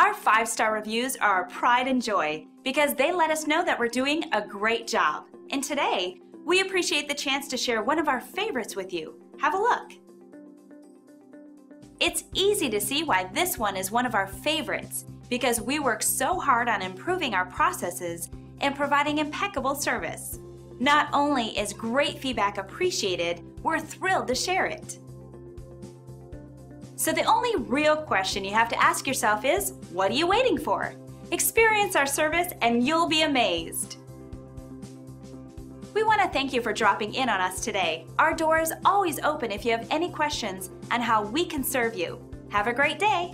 Our five star reviews are our pride and joy because they let us know that we're doing a great job. And today, we appreciate the chance to share one of our favorites with you. Have a look. It's easy to see why this one is one of our favorites because we work so hard on improving our processes and providing impeccable service. Not only is great feedback appreciated, we're thrilled to share it. So the only real question you have to ask yourself is, what are you waiting for? Experience our service and you'll be amazed. We want to thank you for dropping in on us today. Our door is always open if you have any questions on how we can serve you. Have a great day!